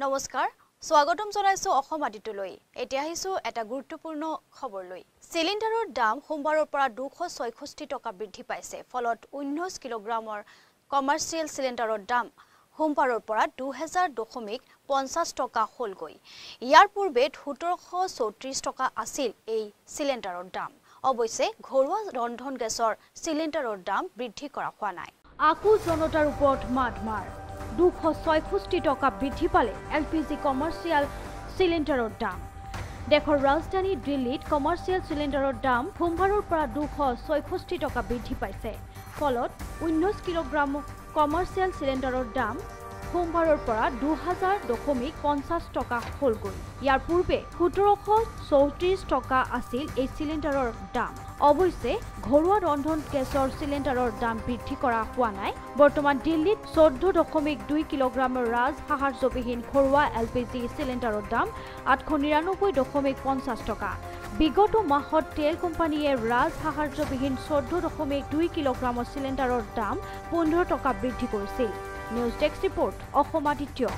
নমস্কাৰ স্বাগতম জনাইছো অসম আদিত্যলৈ এতিয়া আহিছো এটা গুৰুত্বপূৰ্ণ খবৰলৈ। চিলিণ্ডাৰৰ দাম সোমবাৰৰ পৰা দুশ ছয়ষষ্ঠি টকা বৃদ্ধি পাইছে ফলত ঊনৈছ কিলোগ্ৰামৰ কমাৰ্চিয়েল চিলিণ্ডাৰৰ দাম সোমবাৰৰ পৰা দুহেজাৰ দশমিক পঞ্চাছ টকা হ'লগৈ। ইয়াৰ পূৰ্বে সোতৰশ চৌত্ৰিছ টকা আছিল এই চিলিণ্ডাৰৰ দাম। অৱশ্যে ঘৰুৱা ৰন্ধন গেছৰ চিলিণ্ডাৰৰ দাম বৃদ্ধি কৰা হোৱা নাই। আকো জনতাৰ ওপৰত মাত মাৰ। দুশ ছয়ষষ্ঠি টকা বৃদ্ধি পালে এল পি জি কমাৰ্চিয়েল চিলিণ্ডাৰৰ দাম। দেশৰ ৰাজধানী দিল্লীত কমাৰ্চিয়েল চিলিণ্ডাৰৰ দাম সোমবাৰৰ পৰা দুশ ছয়ষষ্ঠি টকা বৃদ্ধি পাইছে। ফলত ঊনৈছ কিলোগ্ৰাম কমাৰ্চিয়েল চিলিণ্ডাৰৰ দাম সোমবাৰৰ পৰা দুহাজাৰ দশমিক পঞ্চাছ টকা হ'লগৈ ইয়াৰ পূৰ্বে সোতৰশ চৌত্ৰিছ টকা আছিল এই চিলিণ্ডাৰৰ দাম। অৱশ্যে ঘৰুৱা ৰন্ধন গেছৰ চিলিণ্ডাৰৰ দাম বৃদ্ধি কৰা হোৱা নাই। বৰ্তমান দিল্লীত চৈধ্য দশমিক দুই কিলোগ্ৰামৰ ৰাজ সাহাৰ্যবিহীন ঘৰুৱা এল পি জি চিলিণ্ডাৰৰ দাম আঠশ নিৰানব্বৈ দশমিক পঞ্চাছ টকা। বিগত মাহত তেল কোম্পানীয়ে ৰাজ সাহাৰ্যবিহীন চৈধ্য দশমিক দুই কিলোগ্ৰামৰ চিলিণ্ডাৰৰ দাম পোন্ধৰ টকা বৃদ্ধি কৰিছিল। News desk report Asom Aditya.